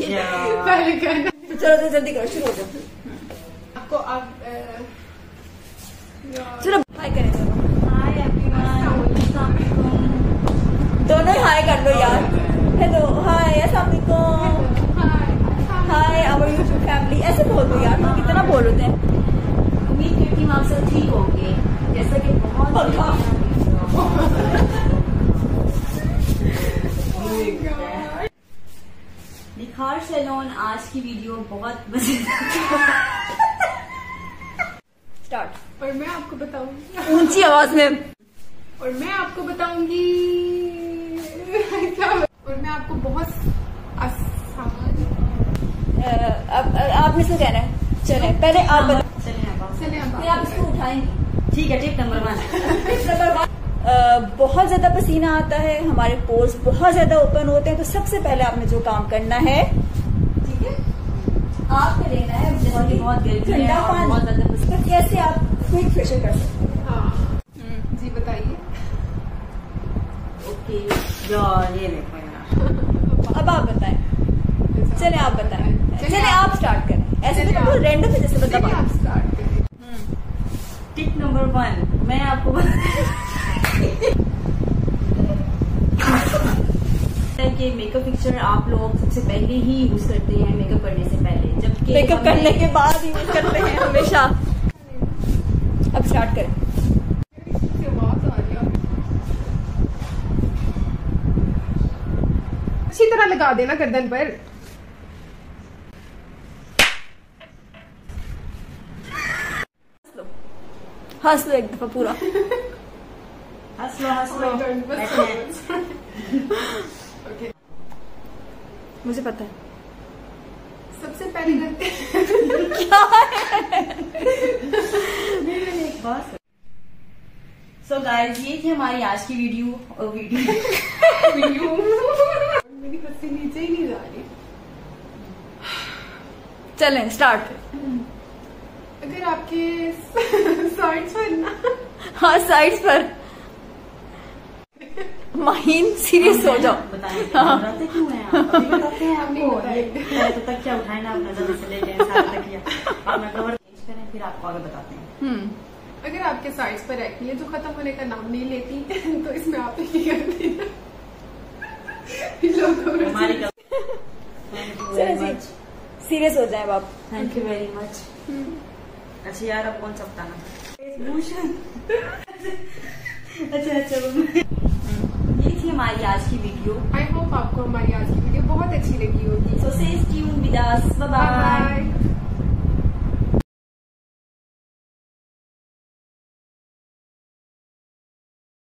यार पहले करना चलो तो जल्दी करो शुरू हो जाओ आपको चलो हाय करें चलो हाय एवरीवन दोनों हाय कर लो यार हेलो यार तुम बोल रहे थे उम्मीद करती हूँ आप सब ठीक होंगे। जैसा कि बहुत। निखार सैलून आज की वीडियो बहुत मज़ेदार। स्टार्ट और मैं आपको बताऊँगी। ऊँची आवाज़ में। और मैं आपको बताऊँगी। और मैं आपको बहुत आसान अ, अब अ, आपने से कहना है। चले पहले आप अब आप- चले फिर आप इसको उठाएँगे ठीक है टिप नंबर वन अ, बहुत ज़्यादा पसीना आता है हमारे पोर्स बहुत ज़्यादा ओपन होते हैं तो सबसे पहले आपने जो काम करना है ठीक है? आपने लेना है बहुत गर्मी है ठंडा पानी। बहुत ज़्यादा पसीना। तो कैसे आप क्विक फेशियल कर सकते हैं? हाँ। जी बताइए। ओके ये देखो अब आप बताएँ। चले आप बताएँ। चले आप ऐसे बिल्कुल रैंडम है जैसे आप टिप नंबर वन मैं आपको कि मेकअप पिक्चर आप लोग सबसे पहले ही यूज़ करते हैं मेकअप करने से पहले जबकि मेकअप करने के बाद यूज़ करते हैं हमेशा। अब स्टार्ट करें। अच्छी तरह लगा देना गर्दन पर। हंस लो एक दफ़ा पूरा। हंस लो हंस लो हैं। मुझे पता है। सबसे पहले करते सो गाइस ये थी हमारी आज की वीडियो और वीडियो वीडियो मेरी हँसी नीचे ही नहीं जा रही। चलें स्टार्ट अगर आपके साइड्स पर हाँ साइड्स पर। माहीन सीरियस हो जाओ। हैं। हैं? तो तक क्या उठाए ना अपना जल्दी से लेते हैं साथ तक किया। अपना कवर चेंज करें फिर आपको आगे बताते हैं। हम्म। अगर आपके साइड्स पर एक्नी है जो खत्म होने का नाम नहीं लेती तो इसमें आप सीरियस हो। जाए आप थैंक यू वेरी मच अच्छा यार अब कौन सा बताना? भूषण अच्छा अच्छा ये थी हमारी आज की वीडियो। आई होप आपको हमारी आज की वीडियो बहुत अच्छी लगी होगी। सो से बाय